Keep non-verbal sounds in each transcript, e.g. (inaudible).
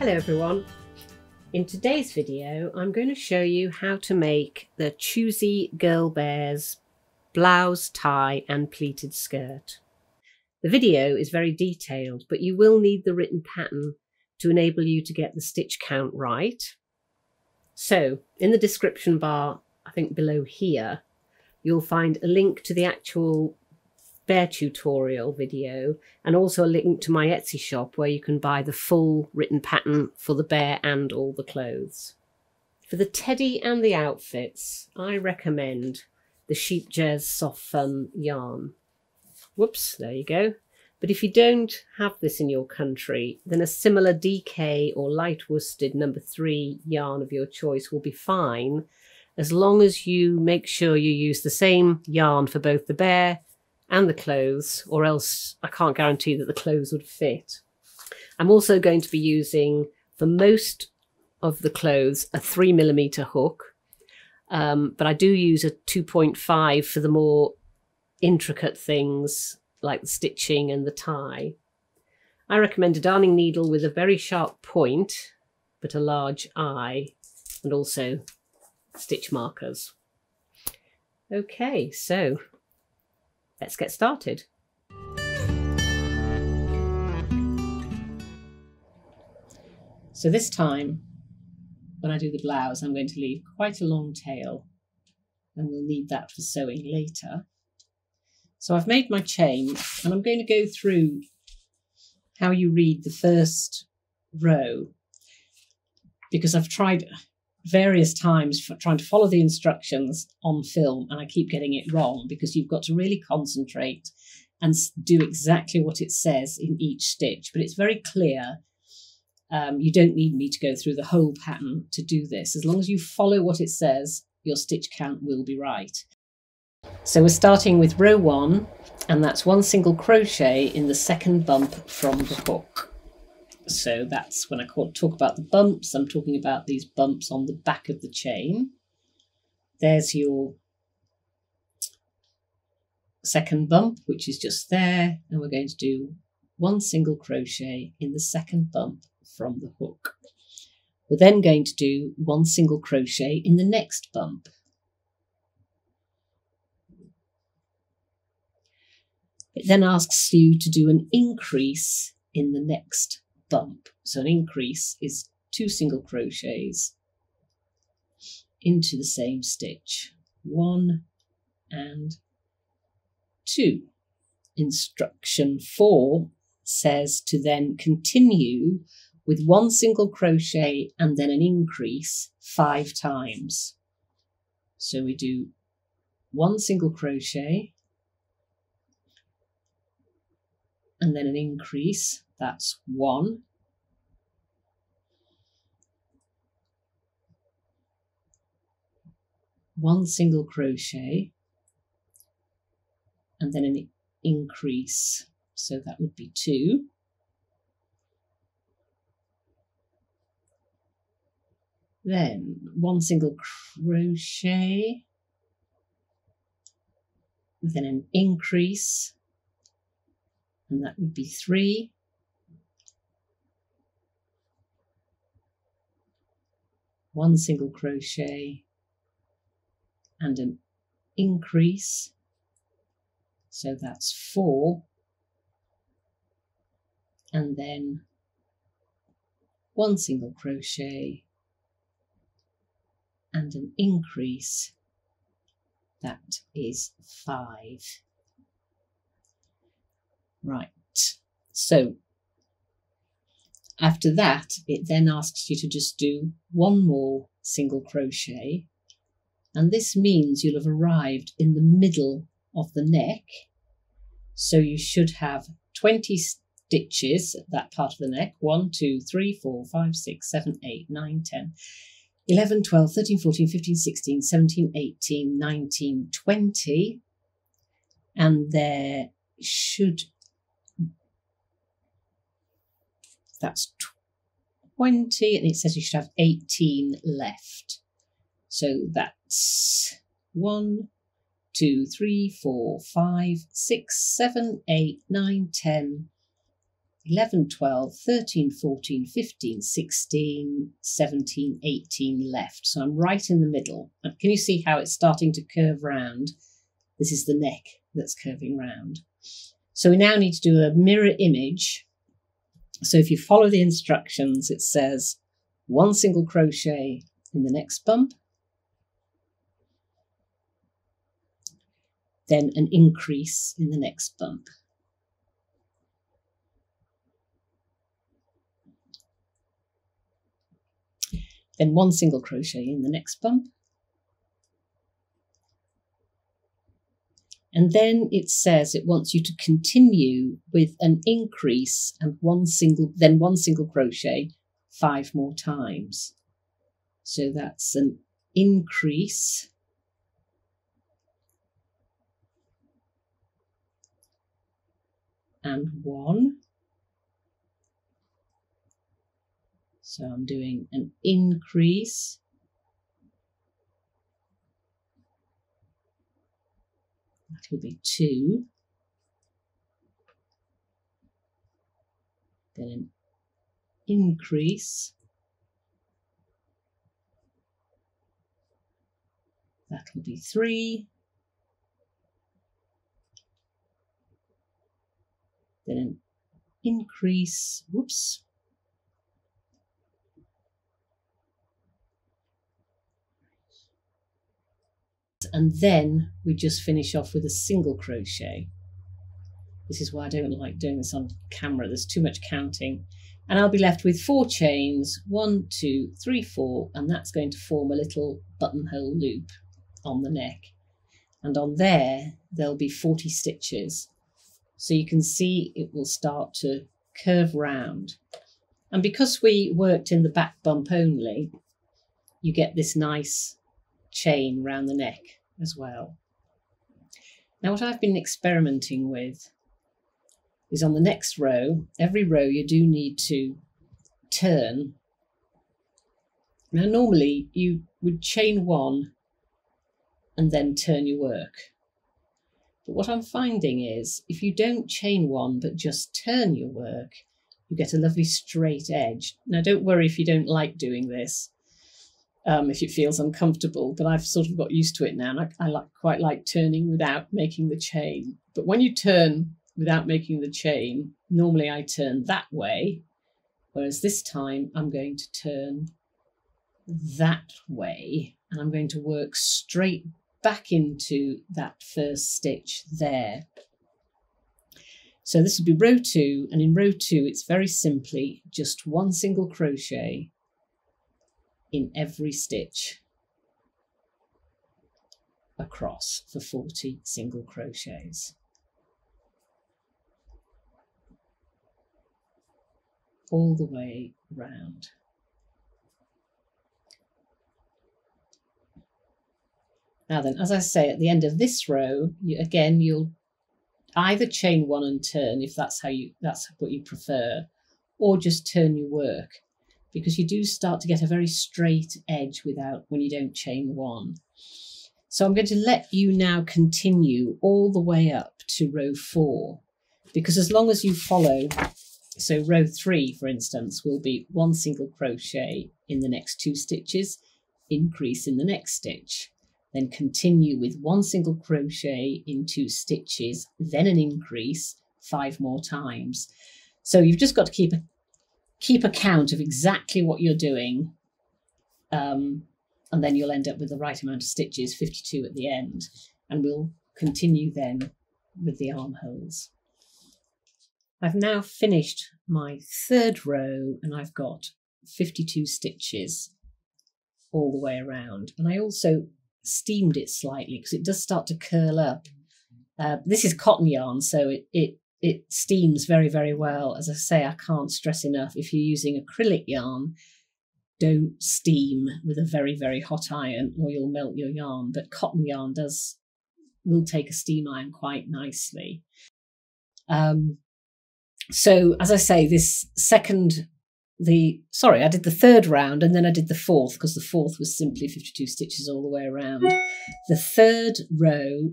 Hello everyone. In today's video I'm going to show you how to make the Choosy Girl Bears blouse, tie and pleated skirt. The video is very detailed but you will need the written pattern to enable you to get the stitch count right. So in the description bar, I think below here, you'll find a link to the actual bear tutorial video and also a link to my Etsy shop where you can buy the full written pattern for the bear and all the clothes. For the teddy and the outfits, I recommend the Scheepjes Soft Fun yarn. Whoops, there you go. But if you don't have this in your country, then a similar DK or light worsted number three yarn of your choice will be fine, as long as you make sure you use the same yarn for both the bear and the clothes, or else I can't guarantee that the clothes would fit. I'm also going to be using, for most of the clothes, a three millimeter hook, um, but I do use a 2.5 for the more intricate things like the stitching and the tie. I recommend a darning needle with a very sharp point, but a large eye, and also stitch markers. Okay, so let's get started. So this time, when I do the blouse, I'm going to leave quite a long tail, and we'll need that for sewing later. So I've made my chain and I'm going to go through how you read the first row because I've tried various times for trying to follow the instructions on film and I keep getting it wrong because you've got to really concentrate and do exactly what it says in each stitch. But it's very clear. Um, you don't need me to go through the whole pattern to do this. As long as you follow what it says, your stitch count will be right. So we're starting with row one, and that's one single crochet in the second bump from the hook. So that's when I talk about the bumps, I'm talking about these bumps on the back of the chain. There's your second bump, which is just there, and we're going to do one single crochet in the second bump from the hook. We're then going to do one single crochet in the next bump. It then asks you to do an increase in the next bump. So an increase is two single crochets into the same stitch. One and two. Instruction four says to then continue with one single crochet and then an increase five times. So we do one single crochet and then an increase, that's one. One single crochet and then an increase, so that would be two. Then one single crochet, then an increase, and that would be three. One single crochet and an increase. So that's four. And then one single crochet and an increase. That is five. Right. So after that, it then asks you to just do one more single crochet. And this means you'll have arrived in the middle of the neck. So you should have 20 stitches at that part of the neck 1, 2, 3, 4, 5, 6, 7, 8, 9, 10, 11, 12, 13, 14, 15, 16, 17, 18, 19, 20. And there should That's 20, and it says you should have 18 left. So that's 1, 2, 3, 4, 5, 6, 7, 8, 9, 10, 11, 12, 13, 14, 15, 16, 17, 18 left. So I'm right in the middle. Can you see how it's starting to curve round? This is the neck that's curving round. So we now need to do a mirror image. So if you follow the instructions, it says one single crochet in the next bump, then an increase in the next bump. Then one single crochet in the next bump. And then it says it wants you to continue with an increase and one single, then one single crochet five more times. So that's an increase and one. So I'm doing an increase. Will be two. Then an increase. That will be three. then an increase, whoops, and then we just finish off with a single crochet. This is why I don't like doing this on camera, there's too much counting. And I'll be left with four chains, one, two, three, four, and that's going to form a little buttonhole loop on the neck. And on there, there'll be 40 stitches. So you can see it will start to curve round. And because we worked in the back bump only, you get this nice chain round the neck as well. Now what I've been experimenting with is on the next row, every row you do need to turn. Now normally you would chain one and then turn your work. But what I'm finding is if you don't chain one but just turn your work, you get a lovely straight edge. Now, don't worry if you don't like doing this, um, if it feels uncomfortable, but I've sort of got used to it now. And I, I like, quite like turning without making the chain. But when you turn without making the chain, normally I turn that way, whereas this time I'm going to turn that way and I'm going to work straight back into that first stitch there. So this would be row two, and in row two, it's very simply just one single crochet in every stitch across for 40 single crochets. All the way round. Now then, as I say, at the end of this row, you, again, you'll either chain one and turn if that's how you that's what you prefer, or just turn your work because you do start to get a very straight edge without when you don't chain one. So I'm going to let you now continue all the way up to row four because as long as you follow, so row three, for instance, will be one single crochet in the next two stitches, increase in the next stitch then continue with one single crochet in two stitches, then an increase five more times. So you've just got to keep a, keep a count of exactly what you're doing. Um, and then you'll end up with the right amount of stitches, 52 at the end. And we'll continue then with the armholes. I've now finished my third row and I've got 52 stitches all the way around. And I also steamed it slightly because it does start to curl up. Uh, this is cotton yarn, so it, it it steams very very well. As I say, I can't stress enough if you're using acrylic yarn, don't steam with a very very hot iron or you'll melt your yarn. But cotton yarn does will take a steam iron quite nicely. Um, so as I say, this second the sorry, I did the third round and then I did the fourth because the fourth was simply 52 stitches all the way around. The third row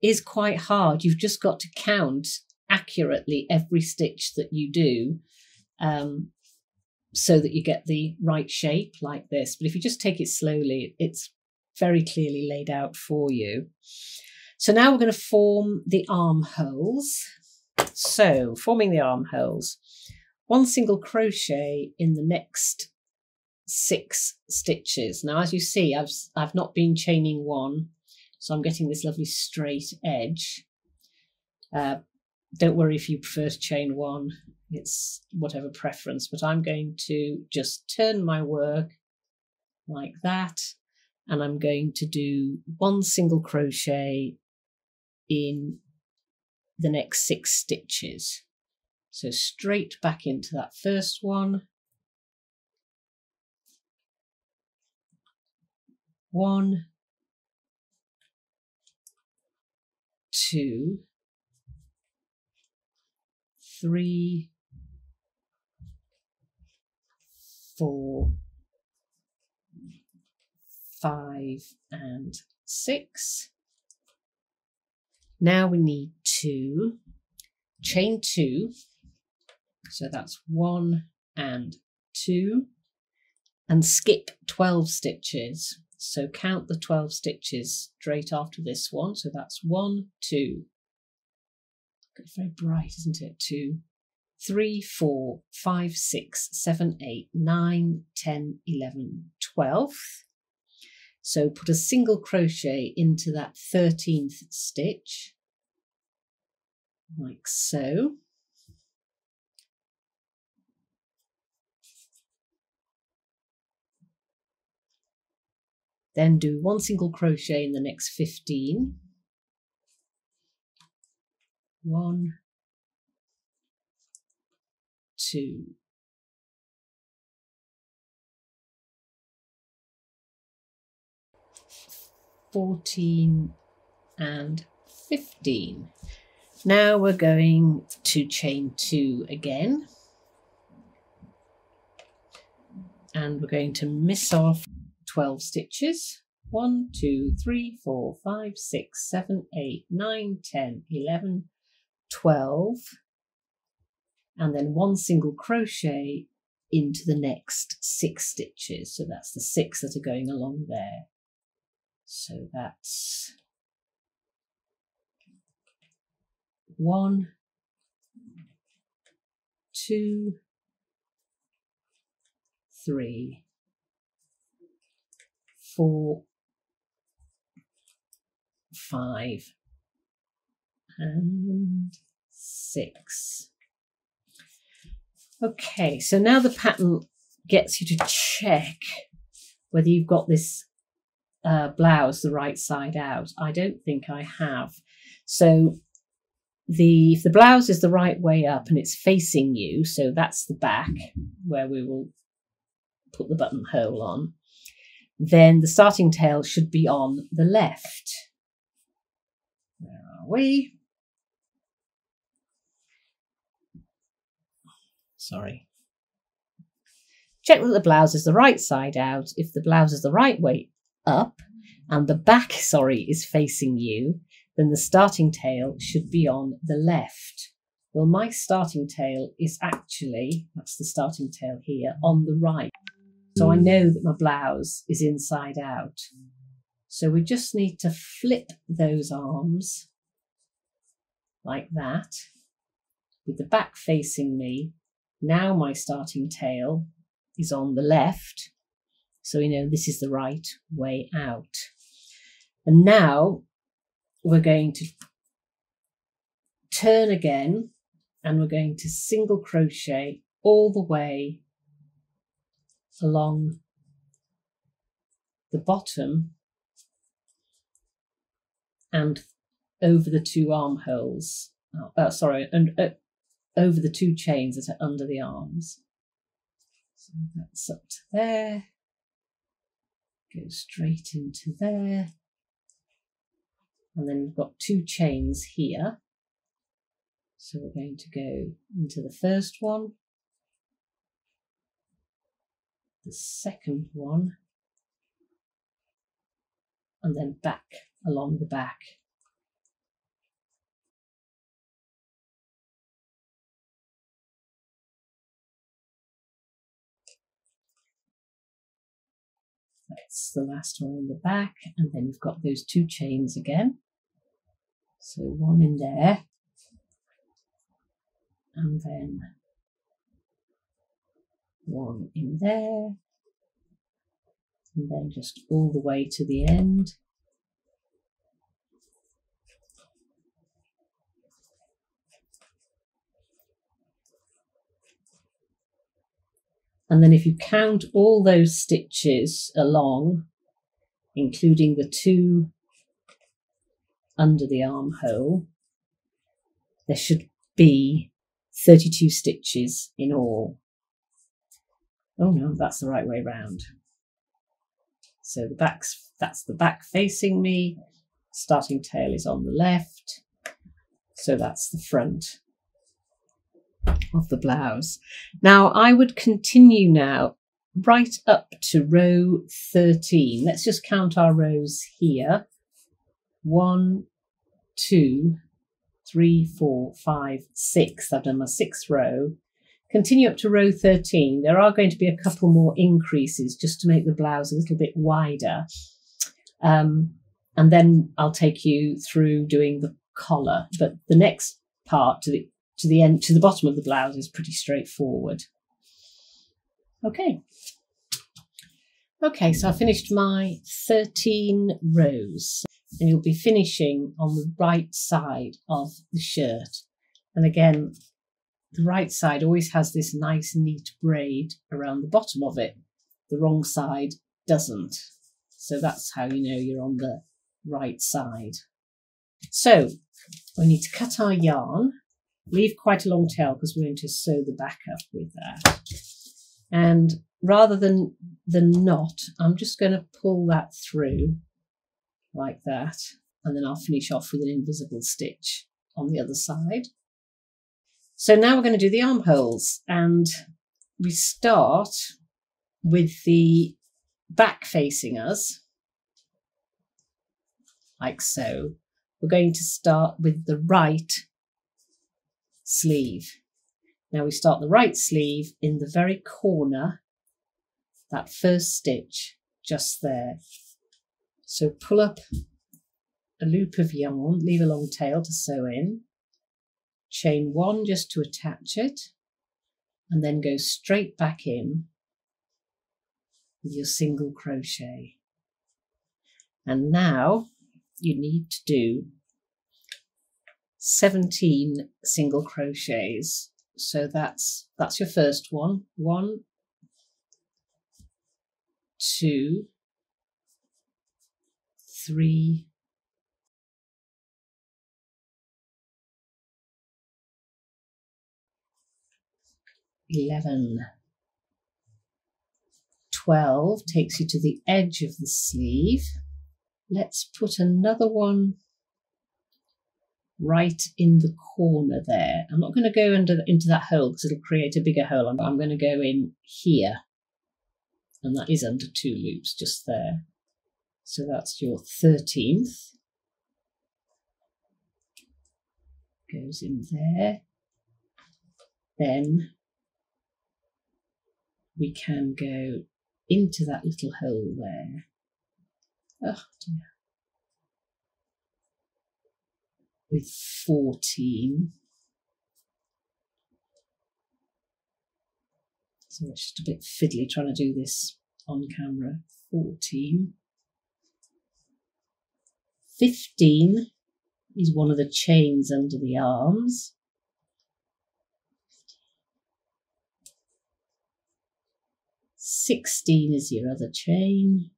is quite hard. You've just got to count accurately every stitch that you do um, so that you get the right shape like this. But if you just take it slowly, it's very clearly laid out for you. So now we're going to form the armholes. So forming the armholes, one single crochet in the next six stitches. Now, as you see, I've, I've not been chaining one, so I'm getting this lovely straight edge. Uh, don't worry if you prefer to chain one, it's whatever preference, but I'm going to just turn my work like that, and I'm going to do one single crochet in the next six stitches. So straight back into that first one. One, two, three, four, five, and six. Now we need to chain two. So that's one and two and skip 12 stitches. So count the 12 stitches straight after this one. So that's one, two. It's very bright, isn't it? Two, three, four, five, six, seven, eight, nine, ten, eleven, twelve. So put a single crochet into that 13th stitch, like so. Then do one single crochet in the next 15. One, two, 14 and 15. Now we're going to chain two again. And we're going to miss off 12 stitches. 1, 2, 3, 4, 5, 6, 7, 8, 9, 10, 11, 12. And then one single crochet into the next six stitches. So that's the six that are going along there. So that's one, two, three, four, five, and six. Okay, so now the pattern gets you to check whether you've got this uh, blouse the right side out. I don't think I have. So the if the blouse is the right way up and it's facing you, so that's the back where we will put the buttonhole on, then the starting tail should be on the left. Are we? Sorry. Check that the blouse is the right side out. If the blouse is the right way up and the back, (laughs) sorry, is facing you, then the starting tail should be on the left. Well, my starting tail is actually, that's the starting tail here, on the right. So I know that my blouse is inside out. So we just need to flip those arms like that with the back facing me. Now my starting tail is on the left so we know this is the right way out. And now we're going to turn again and we're going to single crochet all the way along the bottom and over the two armholes. Oh, uh, sorry, and uh, over the two chains that are under the arms. So that's up to there go straight into there. And then we've got two chains here. So we're going to go into the first one, the second one, and then back along the back. That's the last one on the back, and then you've got those two chains again. So one in there, and then one in there, and then just all the way to the end. And then if you count all those stitches along, including the two under the armhole, there should be 32 stitches in all. Oh no, that's the right way round. So the back's, that's the back facing me. Starting tail is on the left. So that's the front of the blouse. Now I would continue now right up to row 13. Let's just count our rows here. One, two, three, four, five, six. I've done my sixth row. Continue up to row 13. There are going to be a couple more increases just to make the blouse a little bit wider. Um, and then I'll take you through doing the collar. But the next part to the to the end to the bottom of the blouse is pretty straightforward. Okay. Okay, so I finished my 13 rows and you'll be finishing on the right side of the shirt. And again, the right side always has this nice neat braid around the bottom of it. The wrong side doesn't. So that's how you know you're on the right side. So we need to cut our yarn leave quite a long tail because we're going to sew the back up with that. And rather than the knot, I'm just going to pull that through like that. And then I'll finish off with an invisible stitch on the other side. So now we're going to do the armholes and we start with the back facing us like so. We're going to start with the right sleeve. Now we start the right sleeve in the very corner, that first stitch just there. So pull up a loop of yarn, leave a long tail to sew in, chain one just to attach it, and then go straight back in with your single crochet. And now you need to do 17 single crochets. So that's that's your first one. One, two, three, eleven. 12 takes you to the edge of the sleeve. Let's put another one right in the corner there. I'm not going to go under into that hole because it'll create a bigger hole. I'm, I'm going to go in here. And that is under two loops just there. So that's your 13th. Goes in there. Then we can go into that little hole there. Oh dear. With 14. So it's just a bit fiddly trying to do this on camera. 14. 15 is one of the chains under the arms. Sixteen is your other chain.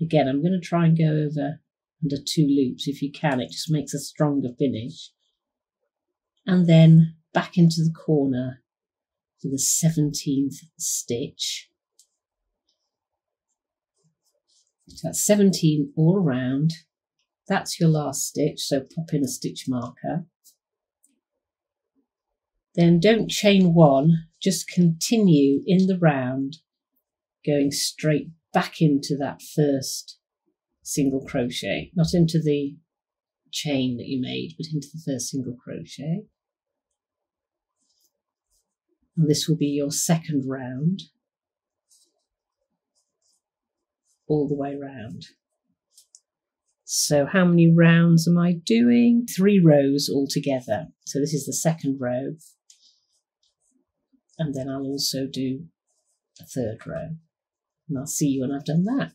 Again, I'm going to try and go over under two loops if you can. It just makes a stronger finish. And then back into the corner for the 17th stitch. So that's 17 all around. That's your last stitch, so pop in a stitch marker. Then don't chain one, just continue in the round, going straight back into that first single crochet, not into the chain that you made, but into the first single crochet. And this will be your second round. all the way round. So how many rounds am I doing? Three rows altogether. So this is the second row. And then I'll also do a third row. And I'll see you when I've done that.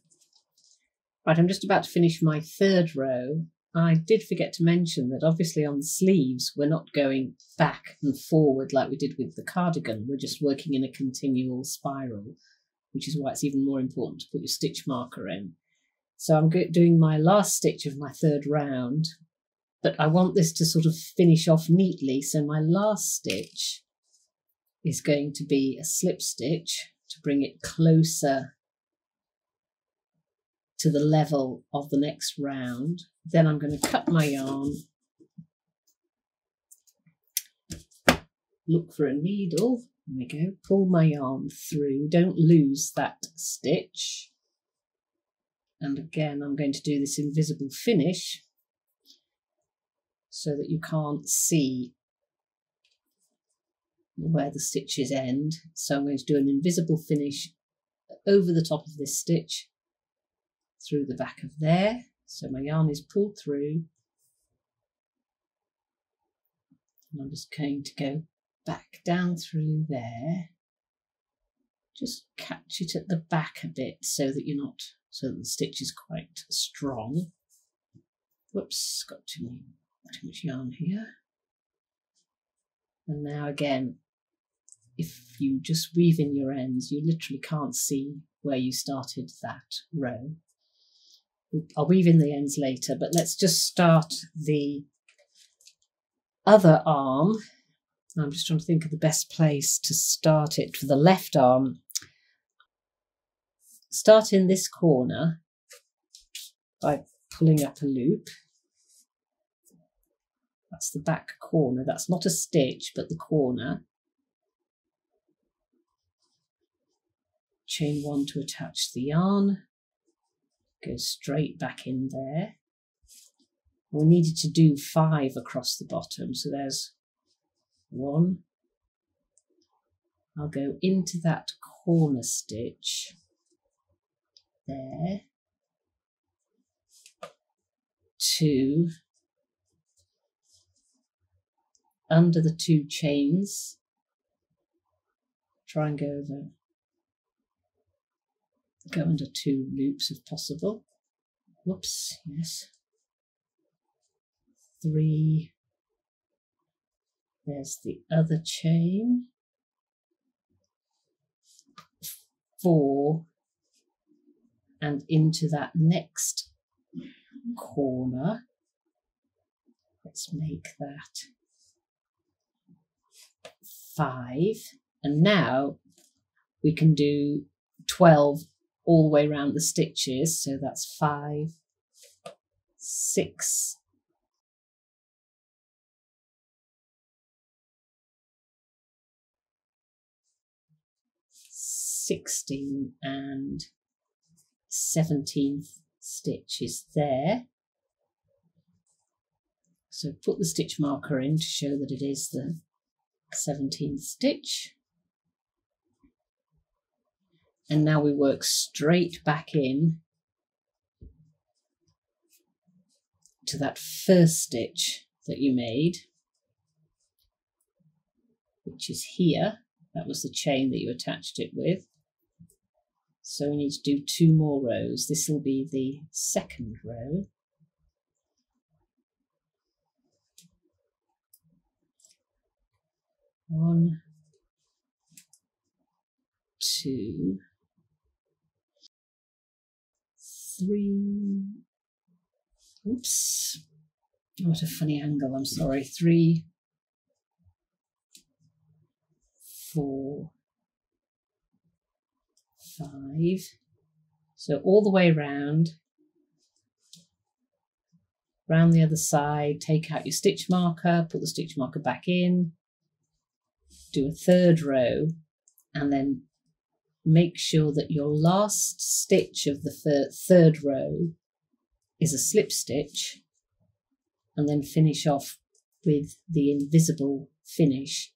Right, I'm just about to finish my third row. I did forget to mention that obviously on the sleeves, we're not going back and forward like we did with the cardigan. We're just working in a continual spiral, which is why it's even more important to put your stitch marker in. So I'm doing my last stitch of my third round, but I want this to sort of finish off neatly. So my last stitch is going to be a slip stitch to bring it closer to the level of the next round. Then I'm going to cut my yarn, look for a needle, there we go, pull my yarn through, don't lose that stitch. And again, I'm going to do this invisible finish so that you can't see where the stitches end. So I'm going to do an invisible finish over the top of this stitch through the back of there. So my yarn is pulled through. And I'm just going to go back down through there. Just catch it at the back a bit so that you're not so that the stitch is quite strong. Whoops, got too, too much yarn here. And now again, if you just weave in your ends, you literally can't see where you started that row. I'll weave in the ends later, but let's just start the other arm. I'm just trying to think of the best place to start it. For the left arm, start in this corner by pulling up a loop. That's the back corner. That's not a stitch, but the corner. Chain one to attach the yarn. Go straight back in there. We needed to do five across the bottom. So there's one. I'll go into that corner stitch there. Two. Under the two chains. Try and go over. Go under two loops if possible. Whoops, yes. Three. There's the other chain. Four and into that next corner. Let's make that five. And now we can do 12 all the way around the stitches. So that's five, six, sixteen and 17th stitch is there. So put the stitch marker in to show that it is the 17th stitch. And now we work straight back in to that first stitch that you made, which is here. That was the chain that you attached it with. So we need to do two more rows. This will be the second row. One, two, three, oops, what a funny angle, I'm sorry, three, four, five. So all the way around, round the other side, take out your stitch marker, put the stitch marker back in, do a third row, and then make sure that your last stitch of the third, row is a slip stitch, and then finish off with the invisible finish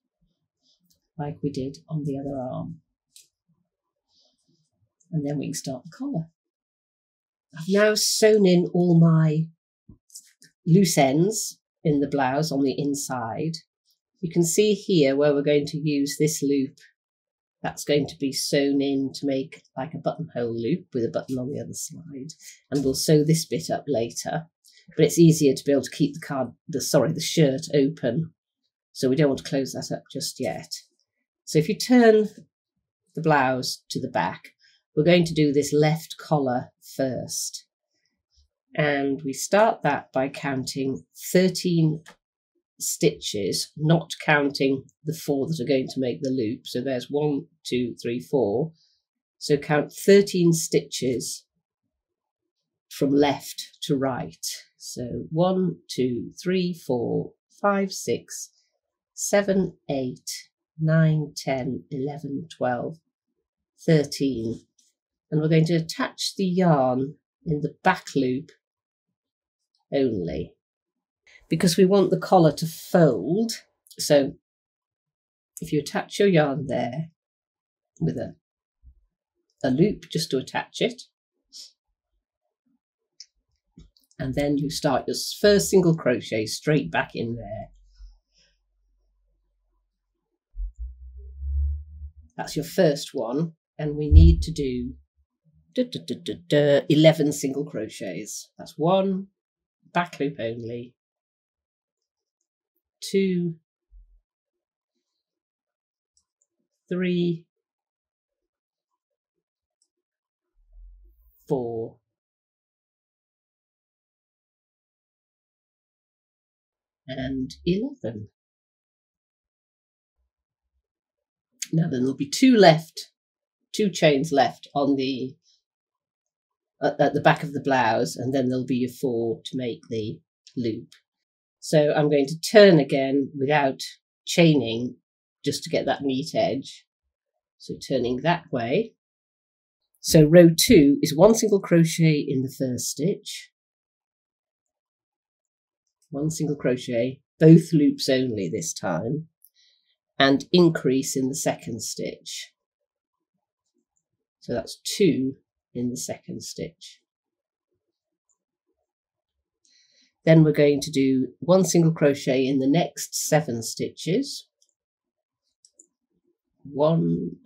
like we did on the other arm and then we can start the collar. I've now sewn in all my loose ends in the blouse on the inside. You can see here where we're going to use this loop. That's going to be sewn in to make like a buttonhole loop with a button on the other side. And we'll sew this bit up later. But it's easier to be able to keep the card, the sorry, the shirt open. So we don't want to close that up just yet. So if you turn the blouse to the back, we're going to do this left collar first. And we start that by counting 13 stitches, not counting the four that are going to make the loop. So there's one, two, three, four. So count 13 stitches from left to right. So one, two, three, four, five, six, seven, eight, nine, ten, eleven, twelve, thirteen. And we're going to attach the yarn in the back loop only because we want the collar to fold. So if you attach your yarn there with a, a loop just to attach it, and then you start your first single crochet straight back in there. That's your first one, and we need to do da, da, da, 11 single crochets. That's one, back loop only, two, three, four, and 11. Now then there'll be two left, two chains left on the at, the back of the blouse, and then there'll be a four to make the loop. So I'm going to turn again without chaining just to get that neat edge. So turning that way. So row two is one single crochet in the first stitch, one single crochet, both loops only this time, and increase in the second stitch. So that's two in the second stitch. Then we're going to do one single crochet in the next seven stitches. One,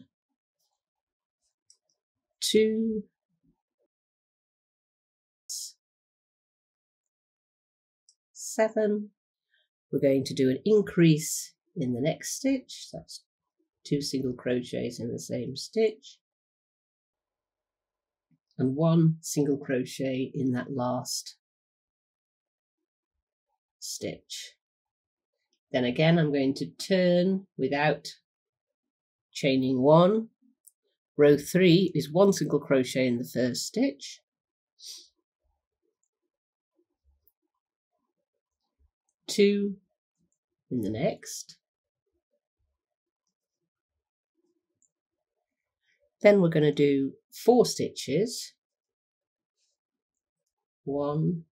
two, seven. We're going to do an increase in the next stitch. That's two single crochets in the same stitch and one single crochet in that last stitch. Then again, I'm going to turn without chaining one. Row three is one single crochet in the first stitch. Two in the next. Then we're going to do four stitches. One,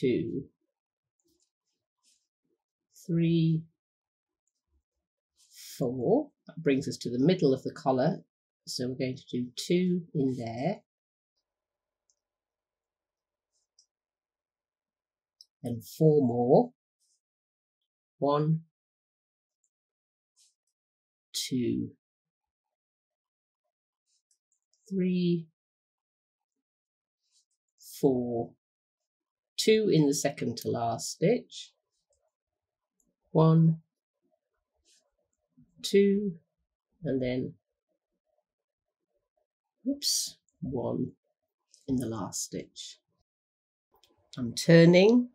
two, three, four. That brings us to the middle of the collar. So we're going to do two in there. And four more. One, two, three, four, two in the second to last stitch, one, two, and then, oops, one in the last stitch. I'm turning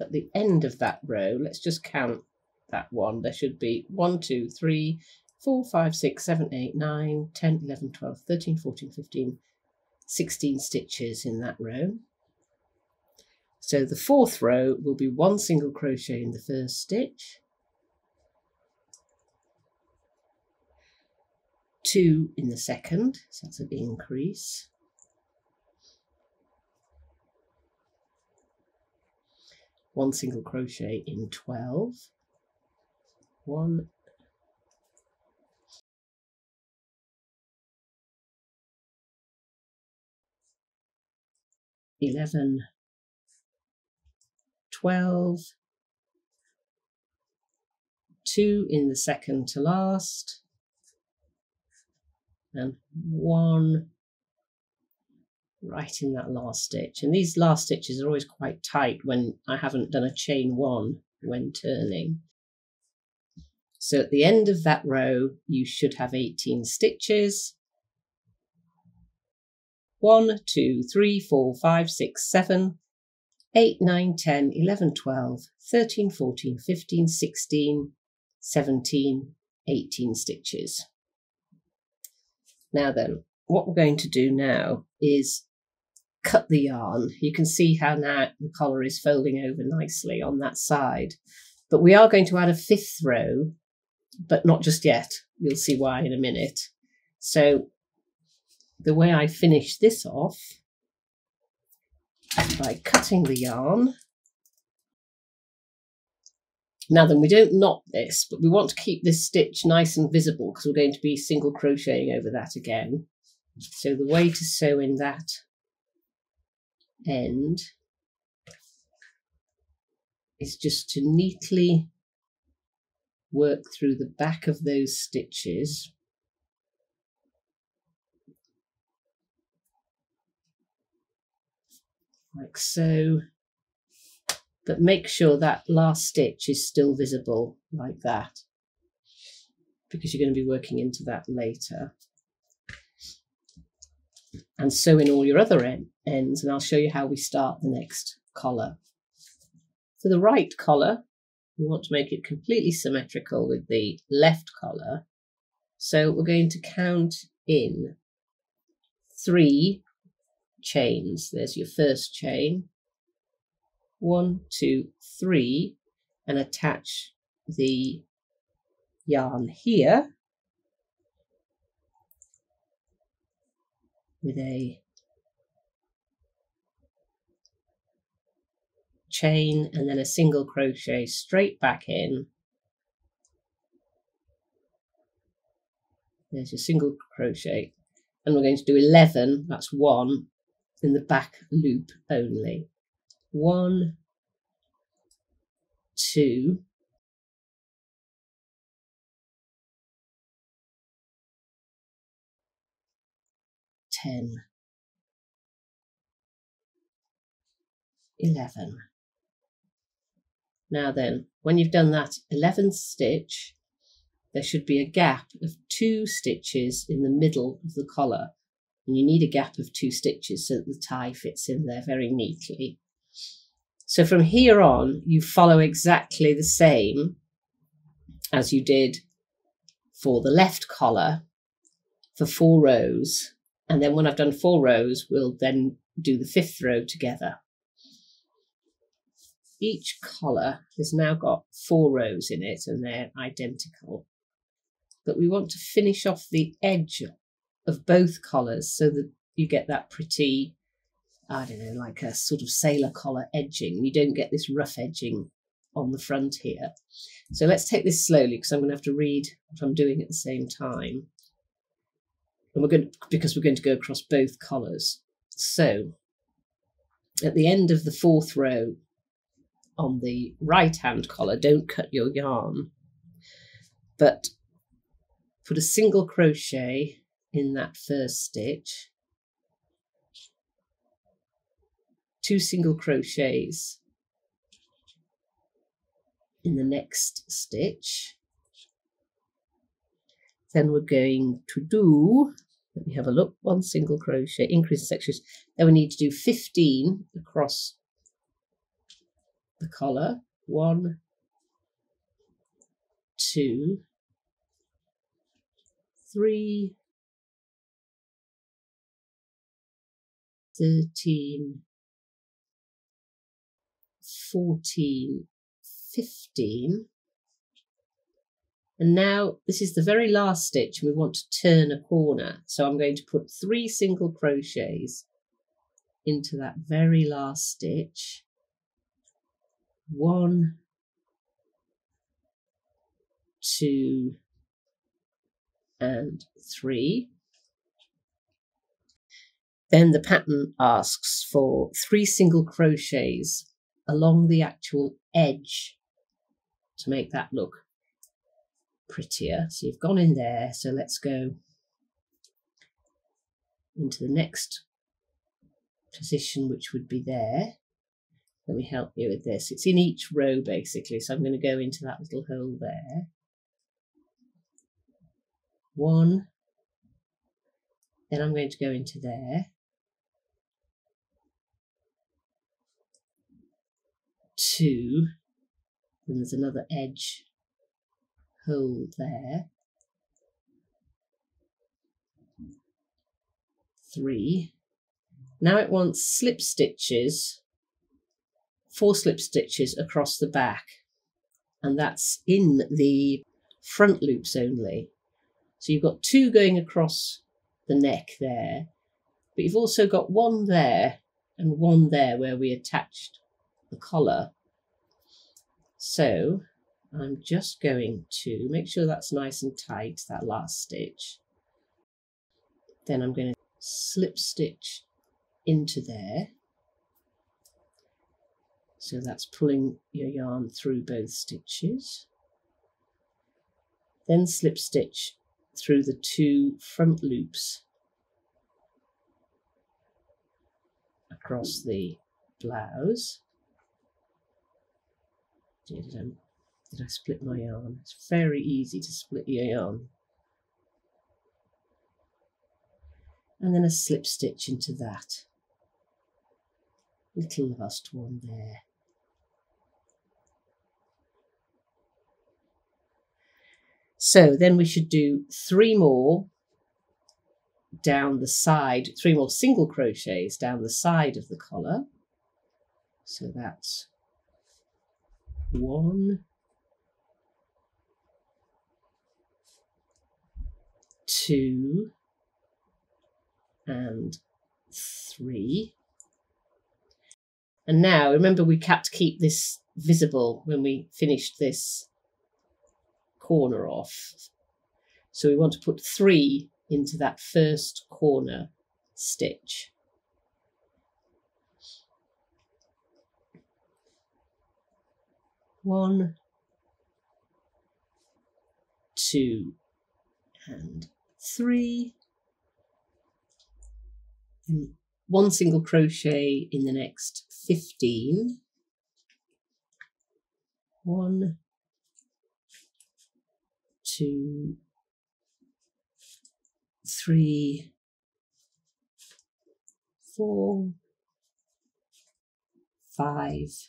at the end of that row, let's just count that one. There should be one, two, three, four, five, six, seven, eight, nine, 10, 11, 12, 13, 14, 15, 16 stitches in that row. So the fourth row will be one single crochet in the first stitch, two in the second, so that's an increase, one single crochet in 12, one 11, 12, 2 in the second to last, and 1 right in that last stitch. And these last stitches are always quite tight when I haven't done a chain 1 when turning. So at the end of that row, you should have 18 stitches. 1, 2, 3, 4, 5, 6, 7, 8, 9, 10, 11, 12, 13, 14, 15, 16, 17, 18 stitches. Now then, what we're going to do now is cut the yarn. You can see how now the collar is folding over nicely on that side. But we are going to add a fifth row, but not just yet. You'll see why in a minute. So the way I finish this off is by cutting the yarn. Now then, we don't knot this, but we want to keep this stitch nice and visible because we're going to be single crocheting over that again. So the way to sew in that end is just to neatly work through the back of those stitches like so. But make sure that last stitch is still visible like that because you're going to be working into that later. And sew in all your other en ends and I'll show you how we start the next collar. For the right collar, we want to make it completely symmetrical with the left collar. So we're going to count in three chains. There's your first chain. One, two, three, and attach the yarn here with a chain and then a single crochet straight back in. There's your single crochet and we're going to do 11, that's one, in the back loop only. One, two, ten, eleven. Now then, when you've done that 11th stitch, there should be a gap of two stitches in the middle of the collar and you need a gap of two stitches so that the tie fits in there very neatly. So from here on, you follow exactly the same as you did for the left collar for four rows. And then when I've done four rows, we'll then do the fifth row together. Each collar has now got four rows in it and they're identical. But we want to finish off the edge of both collars so that you get that pretty, I don't know, like a sort of sailor collar edging. You don't get this rough edging on the front here. So let's take this slowly because I'm going to have to read what I'm doing at the same time. And we're going to, because we're going to go across both collars. So at the end of the fourth row on the right hand collar, don't cut your yarn, but put a single crochet in that first stitch, two single crochets in the next stitch. Then we're going to do, let me have a look, one single crochet, increase sections. Then we need to do 15 across the collar. One, two, three, 13, 14, 15. And now this is the very last stitch we want to turn a corner. So I'm going to put three single crochets into that very last stitch. One, two, and three. Then the pattern asks for three single crochets along the actual edge to make that look prettier. So you've gone in there. So let's go into the next position, which would be there. Let me help you with this. It's in each row basically. So I'm going to go into that little hole there. One. Then I'm going to go into there. Two. Then there's another edge hole there. Three. Now it wants slip stitches four slip stitches across the back and that's in the front loops only. So you've got two going across the neck there, but you've also got one there and one there where we attached the collar. So I'm just going to make sure that's nice and tight, that last stitch. Then I'm going to slip stitch into there. So that's pulling your yarn through both stitches. Then slip stitch through the two front loops across the blouse. Did, um, did I split my yarn? It's very easy to split your yarn. And then a slip stitch into that. Little last one there. So then we should do three more down the side, three more single crochets down the side of the collar. So that's one, two, and three. And now remember we had to keep this visible when we finished this corner off. So we want to put three into that first corner stitch. One, two, and three. And one single crochet in the next 15. One, two, three, four, five,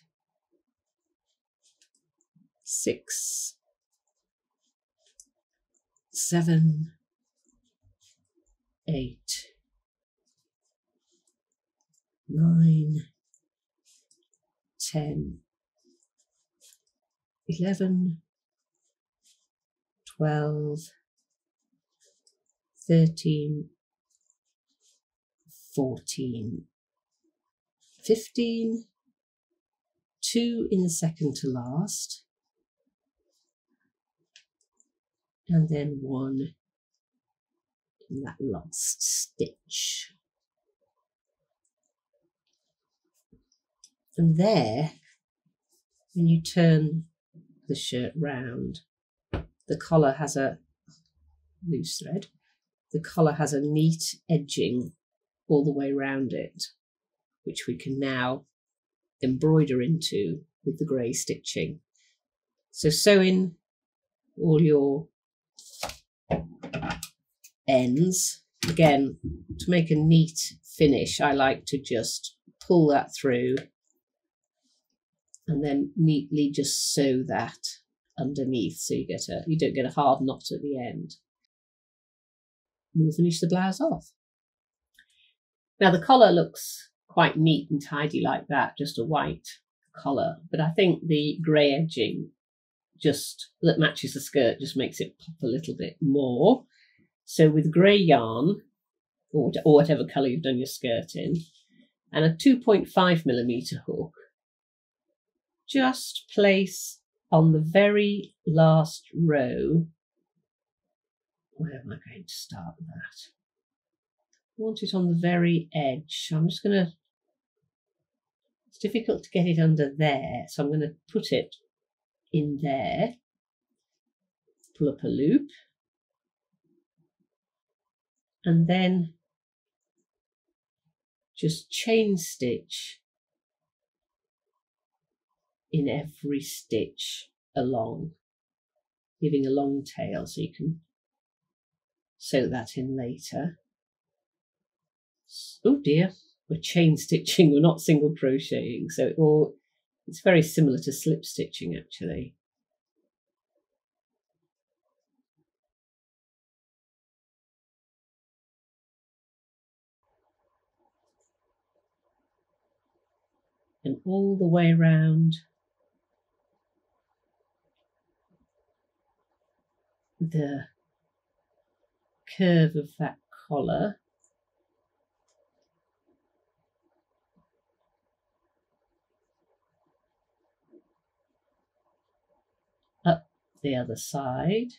six, seven, eight, nine, ten, eleven, 12, 13, 14, 15, 2 in the second to last, and then 1 in that last stitch. And there, when you turn the shirt round, the collar has a loose thread. The collar has a neat edging all the way round it, which we can now embroider into with the grey stitching. So sew in all your ends. Again, to make a neat finish, I like to just pull that through and then neatly just sew that underneath so you get a you don't get a hard knot at the end. And we'll finish the blouse off. Now the collar looks quite neat and tidy like that, just a white collar, but I think the grey edging just that matches the skirt just makes it pop a little bit more. So with grey yarn, or, or whatever colour you've done your skirt in, and a 2.5 millimetre hook, just place on the very last row, where am I going to start with that? I want it on the very edge. I'm just going to, it's difficult to get it under there. So I'm going to put it in there, pull up a loop, and then just chain stitch in every stitch along, giving a long tail so you can sew that in later. Oh dear, we're chain stitching, (laughs) we're not single crocheting, so it all, it's very similar to slip stitching actually. And all the way around the curve of that collar. Up the other side.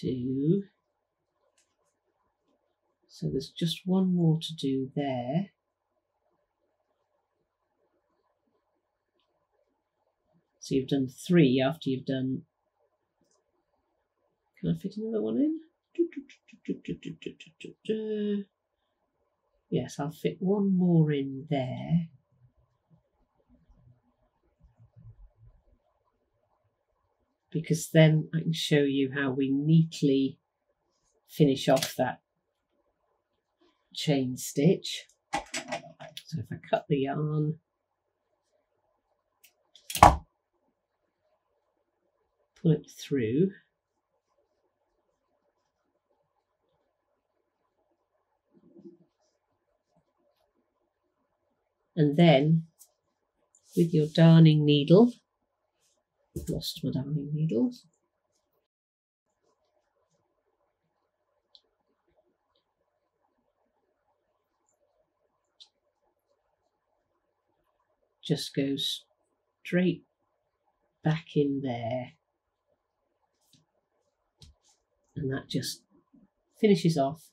Two. So there's just one more to do there. So you've done three after you've done. Can I fit another one in? Yes, I'll fit one more in there. Because then I can show you how we neatly finish off that chain stitch. So if I cut the yarn, pull it through. And then with your darning needle, lost my darning needles. just goes straight back in there and that just finishes off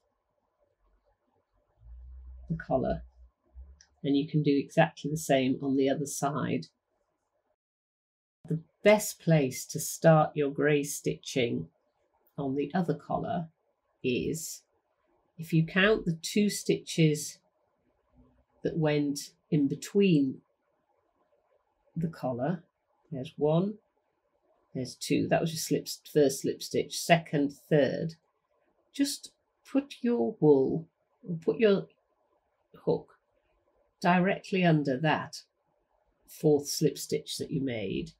the collar and you can do exactly the same on the other side. Best place to start your grey stitching on the other collar is if you count the two stitches that went in between the collar, there's one, there's two. That was your slip, first slip stitch. Second, third. Just put your wool, put your hook directly under that fourth slip stitch that you made.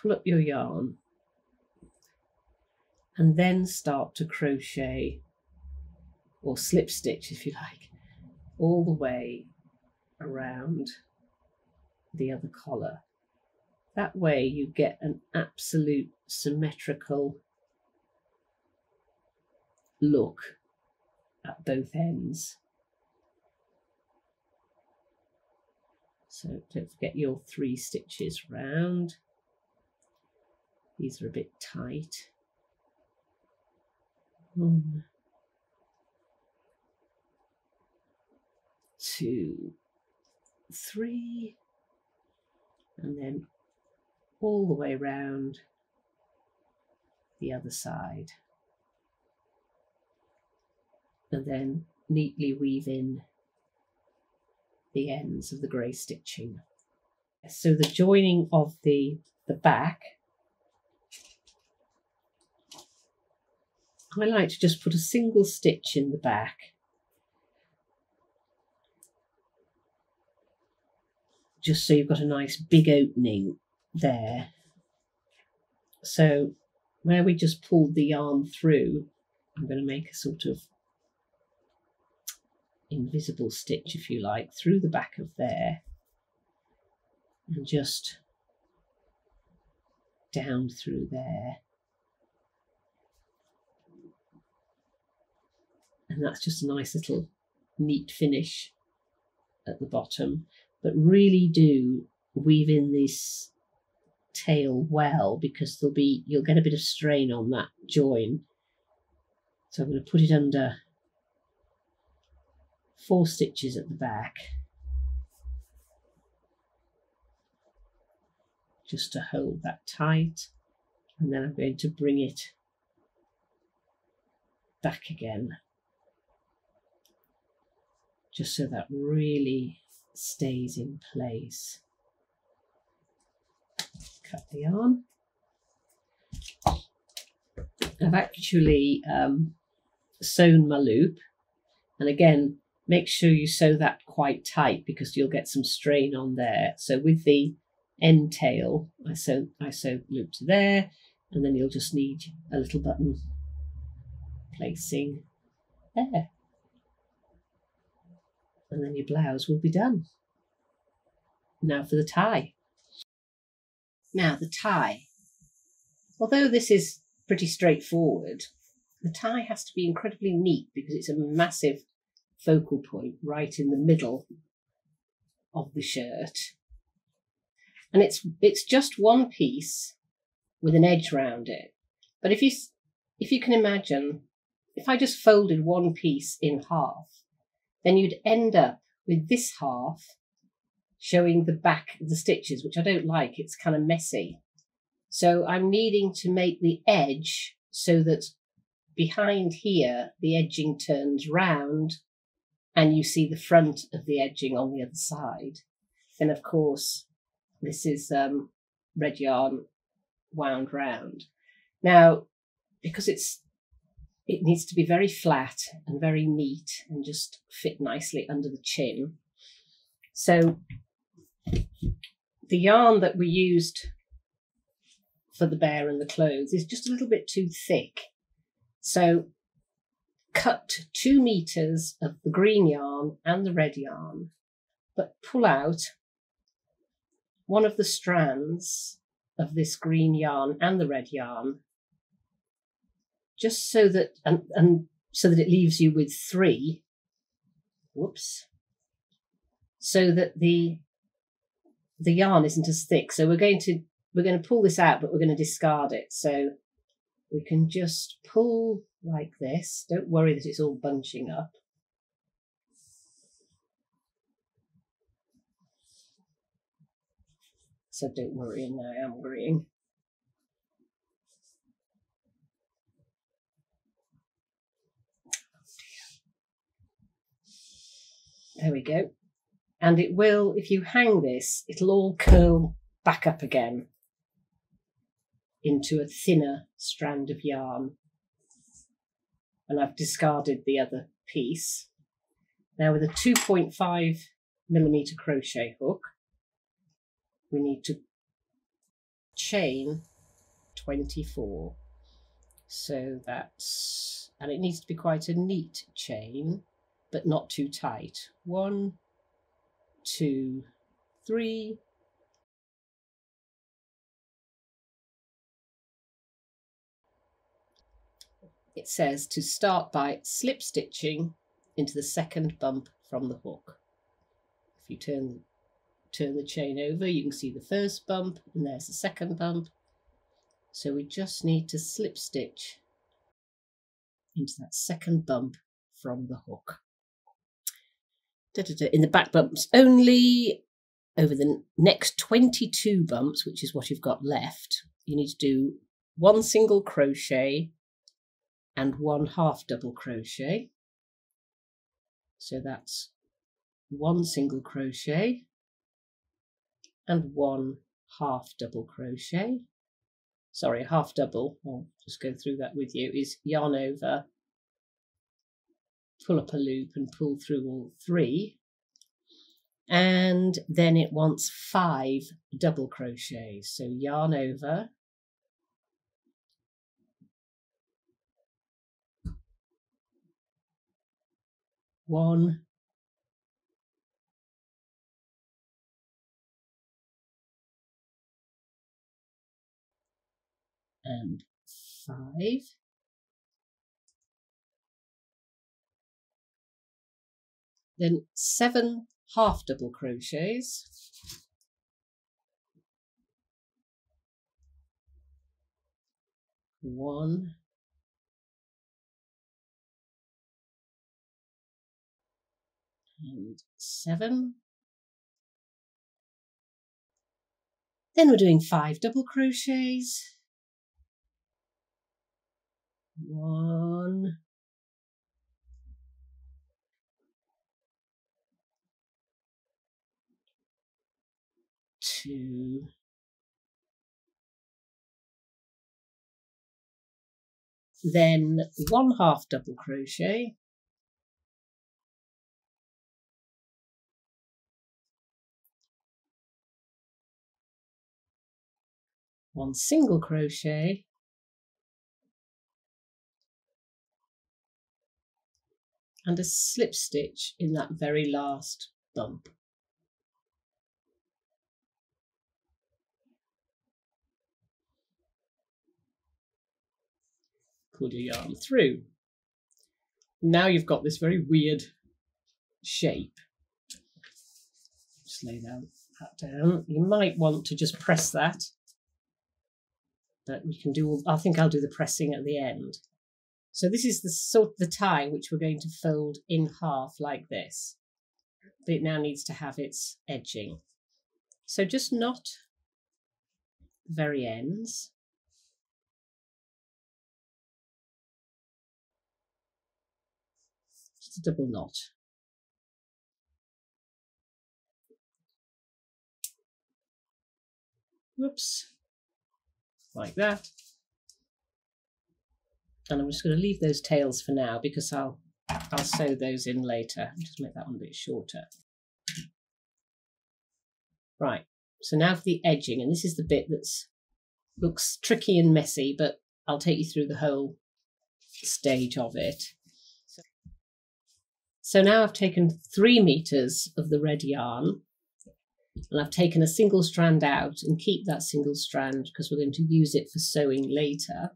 Pull up your yarn and then start to crochet or slip stitch if you like all the way around the other collar. That way you get an absolute symmetrical look at both ends. So don't forget your three stitches round. These are a bit tight. One, two, three, and then all the way round the other side. And then neatly weave in the ends of the grey stitching. So the joining of the, the back, I like to just put a single stitch in the back just so you've got a nice big opening there. So where we just pulled the yarn through, I'm going to make a sort of invisible stitch, if you like, through the back of there and just down through there. And that's just a nice little neat finish at the bottom. But really do weave in this tail well because there'll be you'll get a bit of strain on that join. So I'm going to put it under four stitches at the back just to hold that tight and then I'm going to bring it back again just so that really stays in place. Cut the yarn. I've actually um, sewn my loop and again make sure you sew that quite tight because you'll get some strain on there. So with the end tail, I sew, I sew loop to there, and then you'll just need a little button placing there. And then your blouse will be done. Now for the tie. Now the tie. Although this is pretty straightforward, the tie has to be incredibly neat because it's a massive focal point right in the middle of the shirt. And it's it's just one piece with an edge round it. But if you if you can imagine, if I just folded one piece in half, then you'd end up with this half showing the back of the stitches, which I don't like. It's kind of messy. So I'm needing to make the edge so that behind here, the edging turns round and you see the front of the edging on the other side. Then, of course, this is um, red yarn wound round. Now, because it's it needs to be very flat and very neat and just fit nicely under the chin. So the yarn that we used for the bear and the clothes is just a little bit too thick. So cut two meters of the green yarn and the red yarn, but pull out one of the strands of this green yarn and the red yarn, just so that, and, and so that it leaves you with three, whoops, so that the, the yarn isn't as thick. So we're going to, we're going to pull this out, but we're going to discard it. So we can just pull like this. Don't worry that it's all bunching up. So don't worry, and I am worrying. There we go. And it will, if you hang this, it'll all curl back up again into a thinner strand of yarn and I've discarded the other piece. Now with a 2.5 millimeter crochet hook, we need to chain 24. So that's, and it needs to be quite a neat chain, but not too tight. One, two, three, it says to start by slip stitching into the second bump from the hook. If you turn, turn the chain over, you can see the first bump and there's the second bump. So we just need to slip stitch into that second bump from the hook. Da, da, da. In the back bumps only, over the next 22 bumps, which is what you've got left, you need to do one single crochet and one half double crochet. So that's one single crochet and one half double crochet. Sorry, half double, I'll just go through that with you, is yarn over, pull up a loop and pull through all three. And then it wants five double crochets. So yarn over, one, and five. Then seven half double crochets. one, and seven. Then we're doing five double crochets. One, two, then one half double crochet one single crochet and a slip stitch in that very last bump. Pull your yarn through. Now you've got this very weird shape. Just lay down that down. You might want to just press that but we can do, I think I'll do the pressing at the end. So this is the sort the tie which we're going to fold in half like this. But it now needs to have its edging. So just knot the very ends. Double knot. Whoops like that. And I'm just going to leave those tails for now because I'll I'll sew those in later. Just make that one a bit shorter. Right, so now for the edging, and this is the bit that's looks tricky and messy, but I'll take you through the whole stage of it. So now I've taken three meters of the red yarn and I've taken a single strand out and keep that single strand because we're going to use it for sewing later.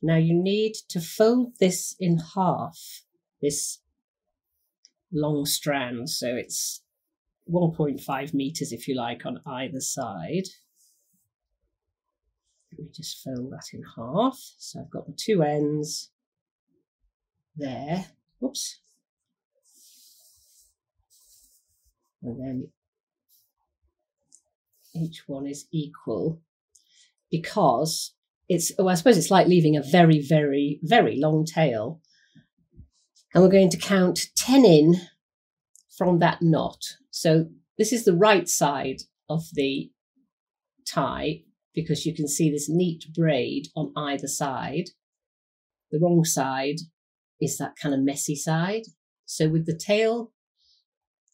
Now you need to fold this in half, this long strand. So it's 1.5 meters, if you like, on either side. Let me just fold that in half. So I've got the two ends there. Whoops. And then each one is equal because it's, well, I suppose it's like leaving a very, very, very long tail. And we're going to count 10 in from that knot. So this is the right side of the tie because you can see this neat braid on either side. The wrong side is that kind of messy side. So with the tail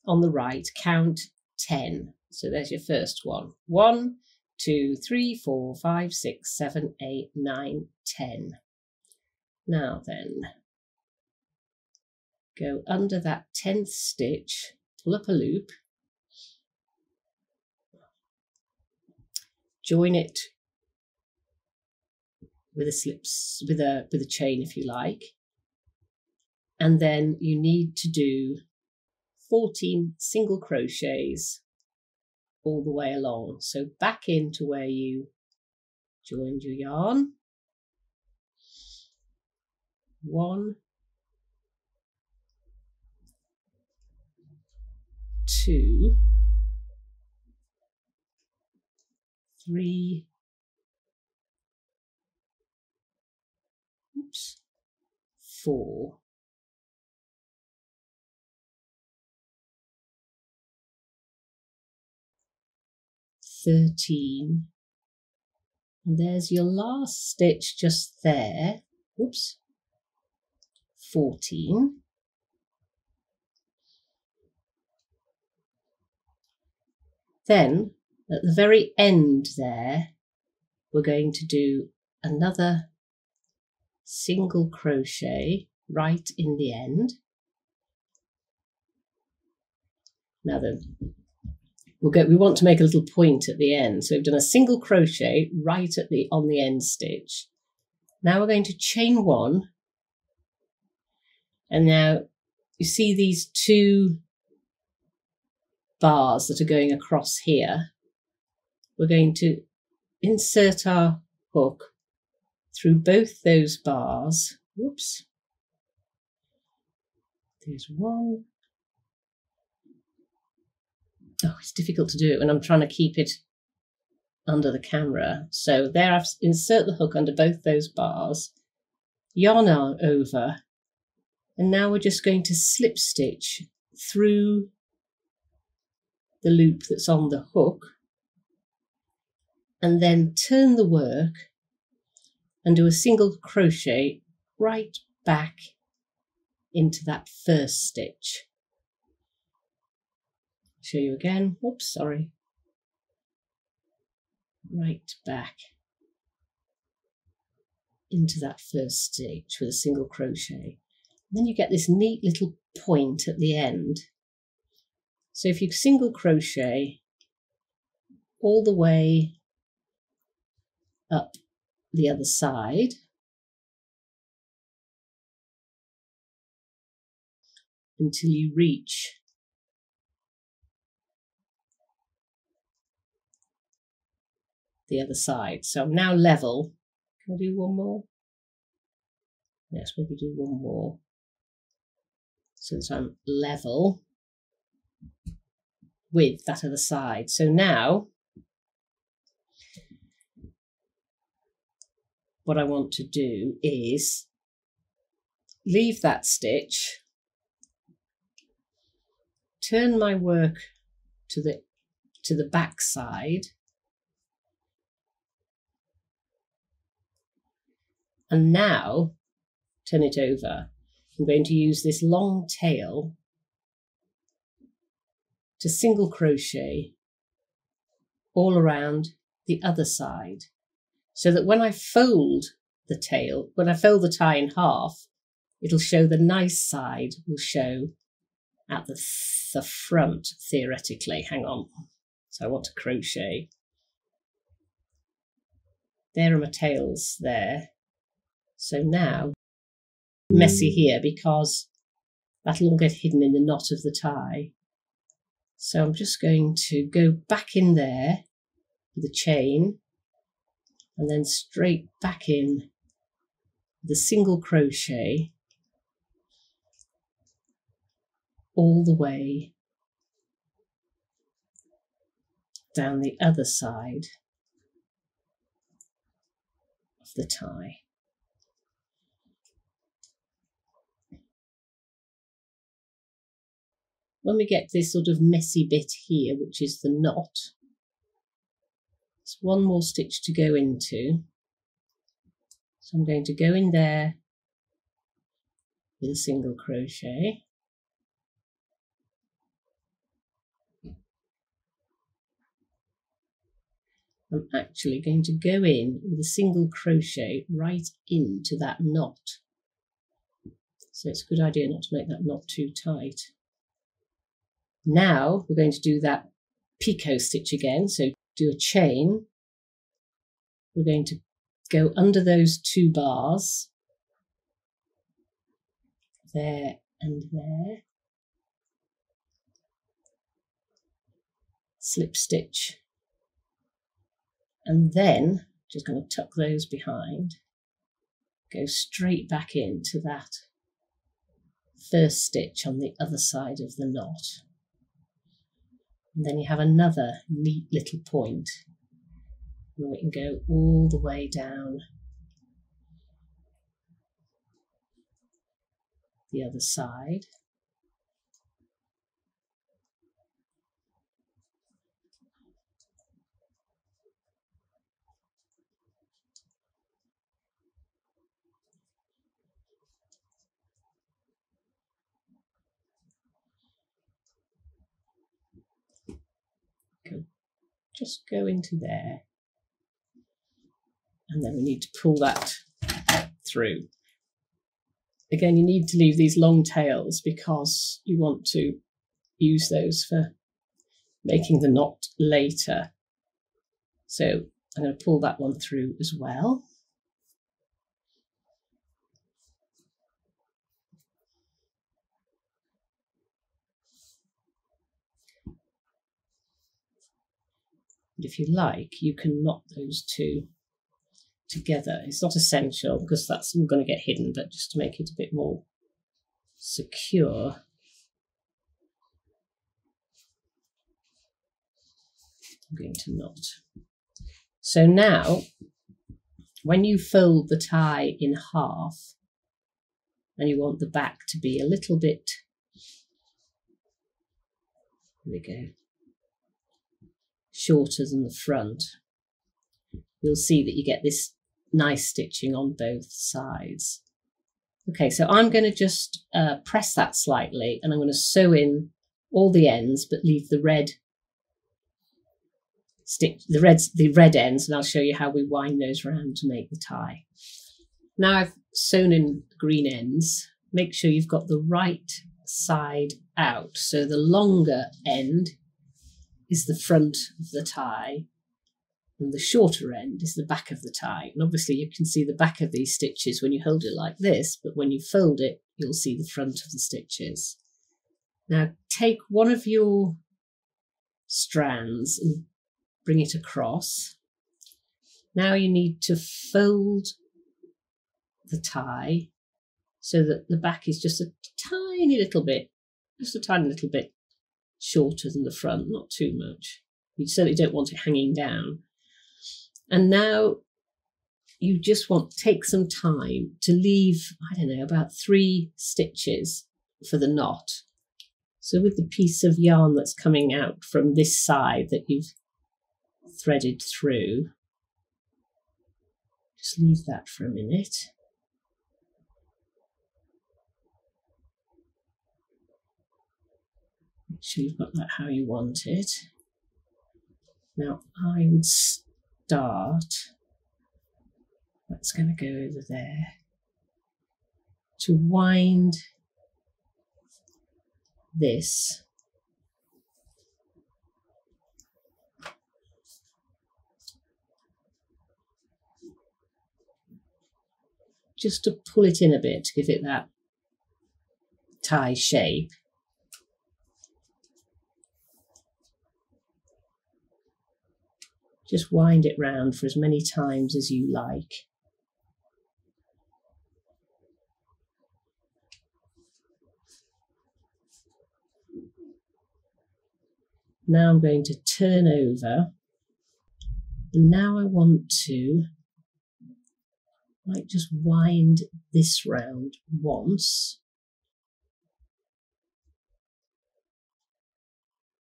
on the right, count 10. So there's your first one. One, two, three, four, five, six, seven, eight, nine, ten. Now then, go under that 10th stitch, pull up a loop, join it with a slips with a with a chain if you like and then you need to do 14 single crochets all the way along. So back into where you joined your yarn. One, two, three, oops, four, 13. And there's your last stitch just there. Oops. 14. Then at the very end there, we're going to do another single crochet right in the end. Now then, we'll go, we want to make a little point at the end. So we've done a single crochet right at the, on the end stitch. Now we're going to chain one. And now you see these two bars that are going across here. We're going to insert our hook through both those bars. Whoops. There's one. Oh, it's difficult to do it when I'm trying to keep it under the camera. So there I've insert the hook under both those bars, yarn over, and now we're just going to slip stitch through the loop that's on the hook and then turn the work and do a single crochet right back into that first stitch. Show you again. Oops, sorry. Right back into that first stitch with a single crochet. And then you get this neat little point at the end. So if you single crochet all the way up the other side, until you reach the other side. So I'm now level. Can I do one more? Yes, maybe do one more. That I'm level with that other side. So now what I want to do is leave that stitch, turn my work to the to the back side and now turn it over. I'm going to use this long tail to single crochet all around the other side so that when I fold the tail, when I fold the tie in half, it'll show the nice side will show at the, the front theoretically. Hang on. So I want to crochet. There are my tails there. So now, messy mm. here because that'll all get hidden in the knot of the tie. So I'm just going to go back in there with a chain and then straight back in the single crochet all the way down the other side of the tie. When we get this sort of messy bit here, which is the knot, there's one more stitch to go into. So I'm going to go in there with a single crochet. I'm actually going to go in with a single crochet right into that knot. So it's a good idea not to make that knot too tight. Now we're going to do that picot stitch again. So do a chain. We're going to go under those two bars, there and there. Slip stitch. And then just going to tuck those behind, go straight back into that first stitch on the other side of the knot. And then you have another neat little point and we can go all the way down the other side. Just go into there. And then we need to pull that through. Again, you need to leave these long tails because you want to use those for making the knot later. So I'm going to pull that one through as well. If you like, you can knot those two together. It's not essential because that's all going to get hidden, but just to make it a bit more secure. I'm going to knot. So now, when you fold the tie in half, and you want the back to be a little bit, there we go, shorter than the front, you'll see that you get this nice stitching on both sides. Okay, so I'm going to just uh, press that slightly and I'm going to sew in all the ends but leave the red stitch the red the red ends and I'll show you how we wind those around to make the tie. Now I've sewn in green ends, make sure you've got the right side out. So the longer end is the front of the tie and the shorter end is the back of the tie. And obviously you can see the back of these stitches when you hold it like this, but when you fold it, you'll see the front of the stitches. Now take one of your strands and bring it across. Now you need to fold the tie so that the back is just a tiny little bit, just a tiny little bit shorter than the front, not too much. You certainly don't want it hanging down. And now you just want to take some time to leave, I don't know, about three stitches for the knot. So with the piece of yarn that's coming out from this side that you've threaded through, just leave that for a minute. Make sure you've got that how you want it. Now I would start, that's going to go over there, to wind this just to pull it in a bit to give it that tie shape. Just wind it round for as many times as you like. Now I'm going to turn over and now I want to like just wind this round once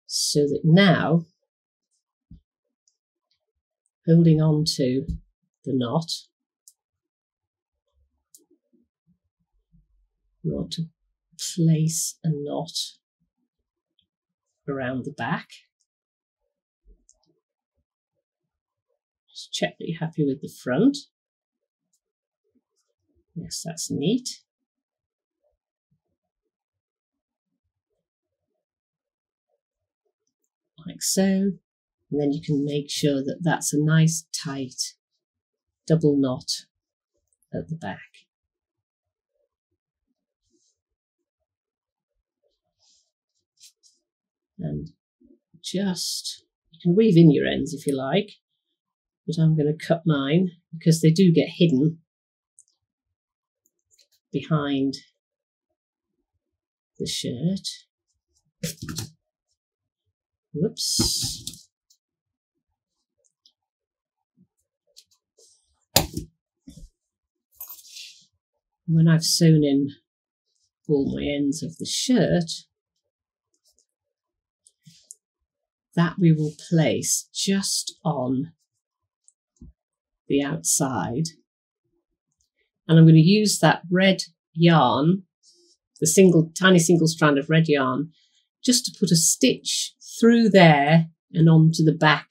so that now holding on to the knot. You want to place a knot around the back. Just check that you're happy with the front. Yes, that's neat. Like so. And then you can make sure that that's a nice tight double knot at the back. And just, you can weave in your ends if you like, but I'm going to cut mine because they do get hidden behind the shirt. Whoops. When I've sewn in all my ends of the shirt, that we will place just on the outside. And I'm going to use that red yarn, the single, tiny single strand of red yarn, just to put a stitch through there and onto the back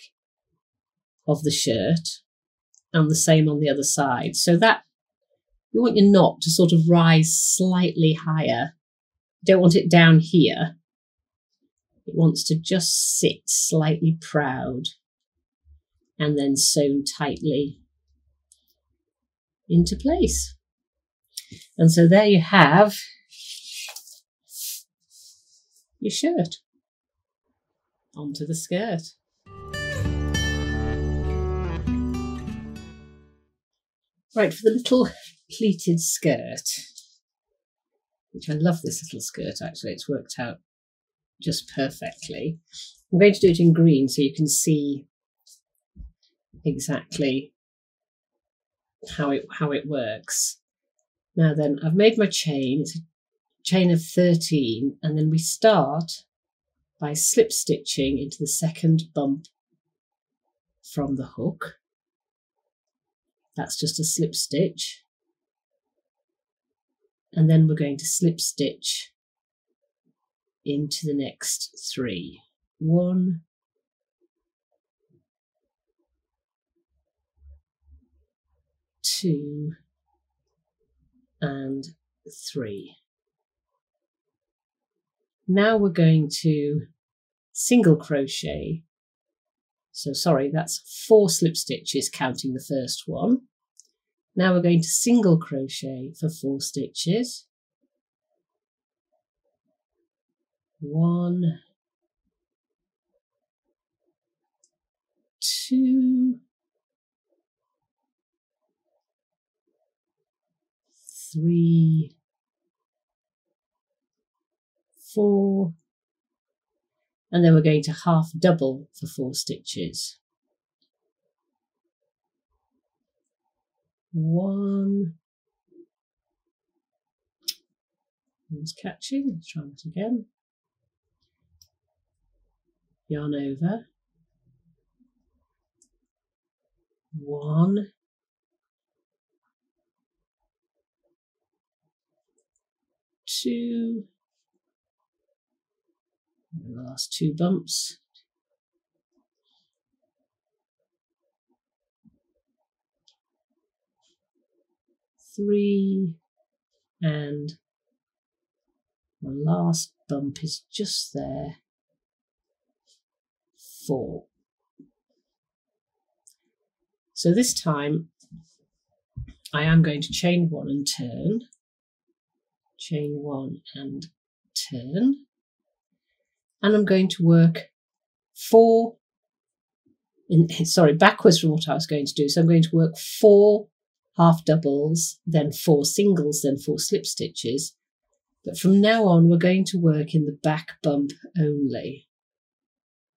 of the shirt and the same on the other side. So that you want your knot to sort of rise slightly higher. You don't want it down here. It wants to just sit slightly proud and then sewn tightly into place. And so there you have your shirt onto the skirt. Right, for the little pleated skirt, which I love this little skirt actually, it's worked out just perfectly. I'm going to do it in green so you can see exactly how it how it works. Now then, I've made my chain. It's a chain of 13, and then we start by slip stitching into the second bump from the hook. That's just a slip stitch. And then we're going to slip stitch into the next three. One, two, and three. Now we're going to single crochet. So sorry, that's four slip stitches counting the first one. Now we're going to single crochet for four stitches. One, two, three, four, and then we're going to half double for four stitches. One, one's catching, let's try that again. Yarn over, one, two, the last two bumps. Three, and the last bump is just there. Four. So this time I am going to chain one and turn, chain one and turn, and I'm going to work four, in, sorry, backwards from what I was going to do. So I'm going to work four half doubles, then four singles, then four slip stitches. But from now on, we're going to work in the back bump only.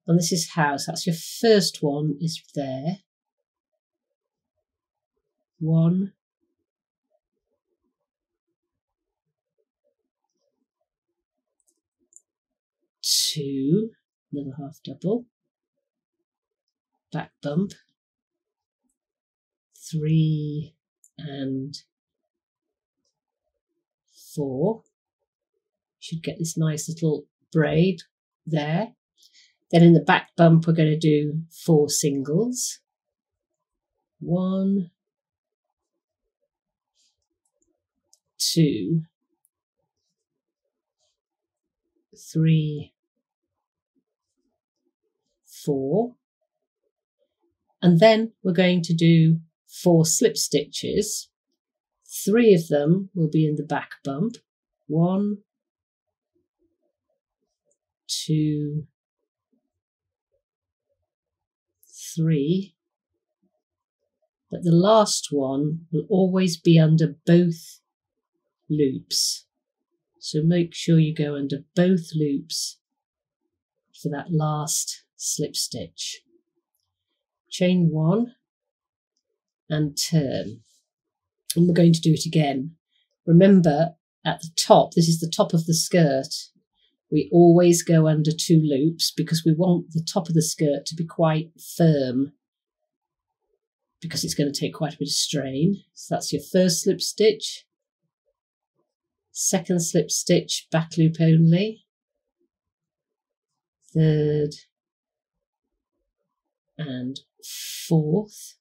And this is how, so that's your first one is there. One, two, another half double, back bump, three and four. Should get this nice little braid there. Then in the back bump, we're going to do four singles. One, two, three, four. And then we're going to do four slip stitches. Three of them will be in the back bump. One, two, three. But the last one will always be under both loops. So make sure you go under both loops for that last slip stitch. Chain one and turn. And we're going to do it again. Remember at the top, this is the top of the skirt. We always go under two loops because we want the top of the skirt to be quite firm because it's going to take quite a bit of strain. So that's your first slip stitch, second slip stitch, back loop only, third, and fourth.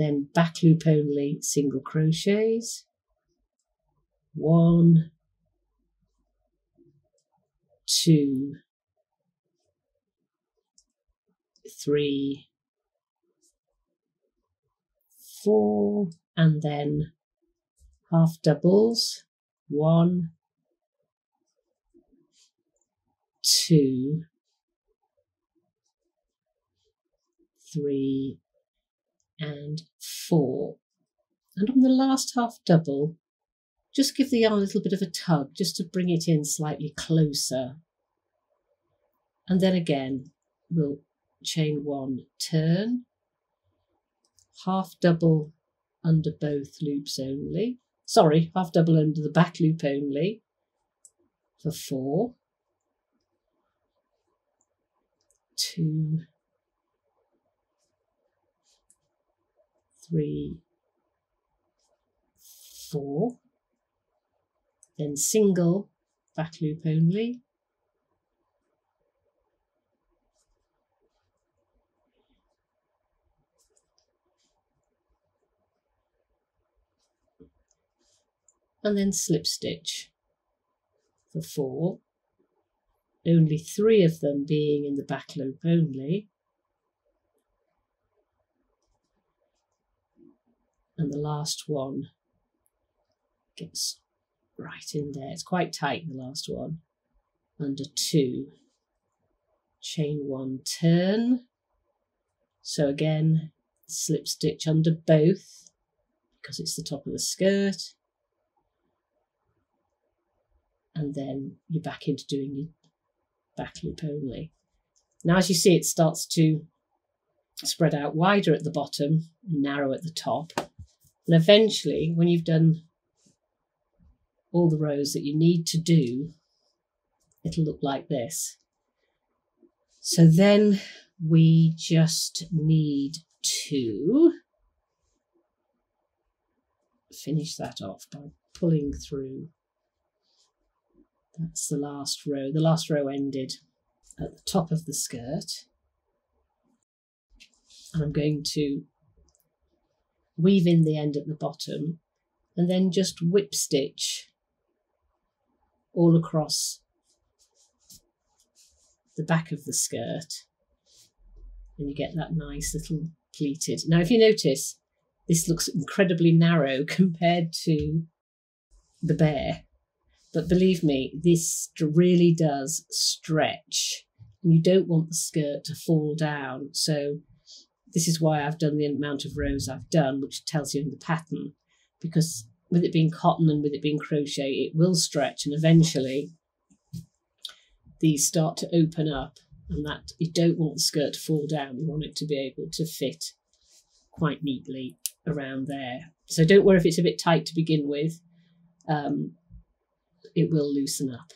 Then back loop only single crochets. One, two, three, four, and then half doubles. One, two, three, and four. And on the last half double, just give the yarn a little bit of a tug just to bring it in slightly closer. And then again, we'll chain one, turn, half double under both loops only. Sorry, half double under the back loop only for four, two, three, four, then single back loop only, and then slip stitch for four, only three of them being in the back loop only. And the last one gets right in there. It's quite tight, the last one. Under two, chain one, turn. So again, slip stitch under both because it's the top of the skirt and then you're back into doing your back loop only. Now, as you see, it starts to spread out wider at the bottom and narrow at the top. And eventually, when you've done all the rows that you need to do, it'll look like this. So then we just need to finish that off by pulling through that's the last row. The last row ended at the top of the skirt. And I'm going to weave in the end at the bottom and then just whip stitch all across the back of the skirt and you get that nice little pleated. Now if you notice this looks incredibly narrow (laughs) compared to the bear but believe me, this really does stretch. And you don't want the skirt to fall down. So this is why I've done the amount of rows I've done, which tells you in the pattern. Because with it being cotton and with it being crochet, it will stretch and eventually these start to open up and that you don't want the skirt to fall down. You want it to be able to fit quite neatly around there. So don't worry if it's a bit tight to begin with. Um, it will loosen up